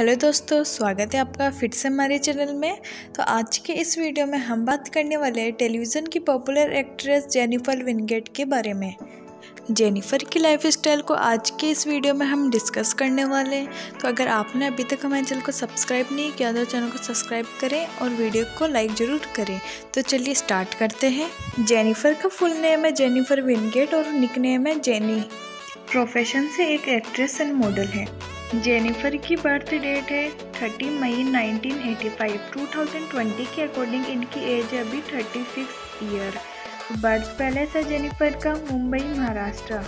Hello दोस्तों, स्वागत है आपका फिर से हमारे चैनल में। तो आज के इस वीडियो में हम बात करने वाले हैं टेलीविज़न की पॉपुलर एक्ट्रेस जेनिफर विनगेट के बारे में। जेनिफर की लाइफ स्टाइल को आज के इस वीडियो में हम डिस्कस करने वाले हैं। तो अगर आपने अभी तक हमारे चैनल को सब्सक्राइब नहीं किया तो चैनल को सब्सक्राइब करें और वीडियो को लाइक ज़रूर करें। तो चलिए स्टार्ट करते हैं। जेनिफर का फुल नेम है जेनिफर विनगेट और निक नेम है जेनी। प्रोफेशन से एक एक्ट्रेस एंड मॉडल है। जेनिफर की बर्थ डेट है 30 मई 1985 2020 के अकॉर्डिंग इनकी एज है अभी 36 ईयर। बर्थ पैलेस है जेनिफर का, मुंबई, महाराष्ट्र।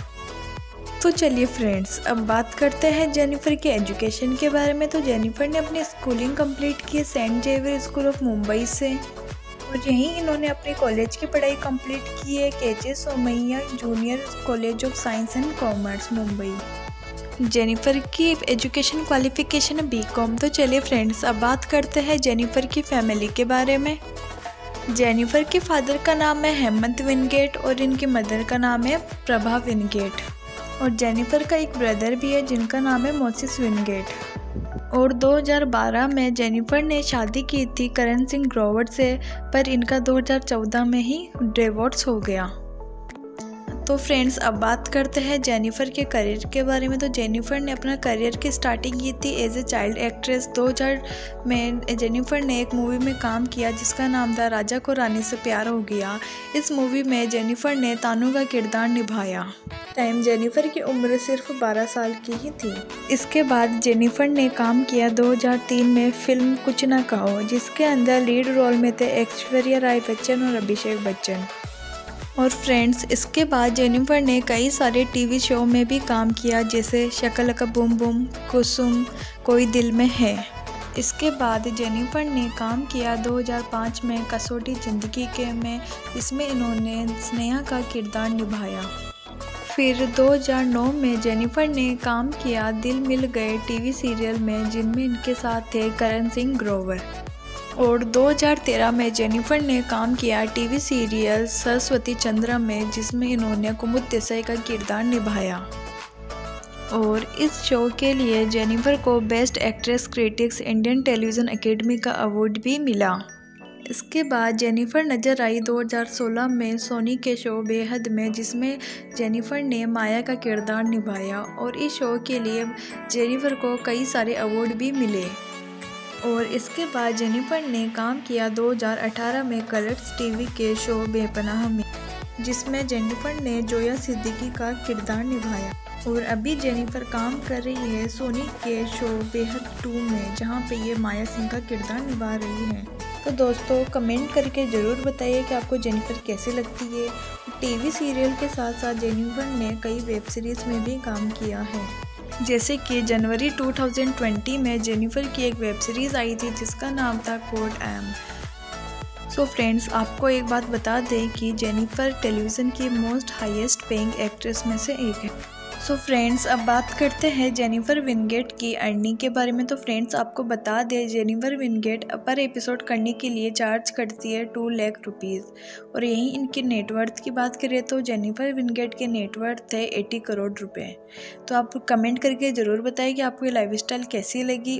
तो चलिए फ्रेंड्स अब बात करते हैं जेनिफर के एजुकेशन के बारे में। तो जेनिफर ने अपनी स्कूलिंग कंप्लीट की है saint Xavier school of Mumbai से। और यहीं इन्होंने अपने कॉलेज की पढ़ाई कंप्लीट की है K J Somaiya junior college of science and commerce Mumbai Jennifer की एजुकेशन क्वालिफिकेशन है बीकॉम तो चलिए फ्रेंड्स अब बात करते हैं जेनिफर की फैमिली के बारे में। जेनिफर के फादर का नाम है हेमंत विनगेट और इनकी मदर का नाम है प्रभा विनगेट। और जेनिफर का एक ब्रदर भी है, जिनका नाम है मोसिस विनगेट। और 2012 में जेनिफर ने शादी की थी करण सिंह ग्रोवर से, पर इनका 2014 में ही डिवोर्स हो गया। तो फ्रेंड्स अब बात करते हैं जेनिफर के करियर के बारे में। तो जेनिफर ने अपना करियर की स्टार्टिंग की थी एज ए चाइल्ड एक्ट्रेस 2000 में जेनिफर ने एक मूवी में काम किया जिसका नाम था राजा को रानी से प्यार हो गया। इस मूवी में जेनिफर ने तानू का किरदार निभाया। टाइम जेनिफर की उम्र सिर्फ़ 12 साल की ही थी। इसके बाद जेनिफर ने काम किया 2003 में फ़िल्म कुछ ना कहो, जिसके अंदर लीड रोल में थे ऐश्वर्या राय बच्चन और अभिषेक बच्चन। और फ्रेंड्स इसके बाद जेनिफर ने कई सारे टीवी शो में भी काम किया, जैसे शक्ल का बुम बुम, कुसुम, कोई दिल में है। इसके बाद जेनिफर ने काम किया 2005 में कसौटी ज़िंदगी के में इसमें इन्होंने स्नेहा का किरदार निभाया। फिर 2009 में जेनिफर ने काम किया दिल मिल गए टीवी सीरियल में, जिनमें इनके साथ थे करण सिंह ग्रोवर। और 2013 में जेनिफर ने काम किया टीवी सीरियल सरस्वती चंद्रा में, जिसमें इन्होंने कुमुद देसाई का किरदार निभाया। और इस शो के लिए जेनिफर को best actress critics Indian television academy का अवार्ड भी मिला। इसके बाद जेनिफर नज़र आई 2016 में सोनी के शो बेहद में, जिसमें जेनिफर ने माया का किरदार निभाया। और इस शो के लिए जेनिफर को कई सारे अवार्ड भी मिले। और इसके बाद जेनिफर ने काम किया 2018 में कलर्स टीवी के शो बेपनाह में, जिसमें जेनिफर ने जोया सिद्दीकी का किरदार निभाया। और अभी जेनिफर काम कर रही है सोनी के शो बेहद टू में, जहाँ पे ये माया सिंह का किरदार निभा रही है। तो दोस्तों, कमेंट करके ज़रूर बताइए कि आपको जेनिफर कैसी लगती है। टीवी सीरियल के साथ साथ जेनिफर ने कई वेब सीरीज़ में भी काम किया है। जैसे कि जनवरी 2020 में जेनिफर की एक वेब सीरीज़ आई थी जिसका नाम था कोड एम सो फ्रेंड्स आपको एक बात बता दें कि जेनिफर टेलीविज़न की मोस्ट हाईएस्ट पेइंग एक्ट्रेस में से एक है। सो so फ्रेंड्स अब बात करते हैं जेनिफर विनगेट की अर्निंग के बारे में। तो फ्रेंड्स आपको बता दें जेनिफर विनगेट पर एपिसोड करने के लिए चार्ज करती है टू लैख रुपीज़ और यहीं इनके नेटवर्थ की बात करें तो जेनिफर विनगेट के नेटवर्थ है एटी करोड़ रुपए। तो आप कमेंट करके ज़रूर बताएँ कि आपको ये लाइफ कैसी लगी